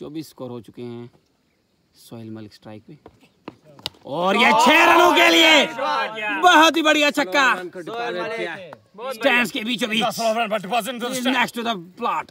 चौबीस स्कोर हो चुके हैं सोहेल मलिक स्ट्राइक पे। और ये छह रनों के लिए बहुत ही बढ़िया छक्का। स्टैंड्स के बीचों बीच। Next to the plot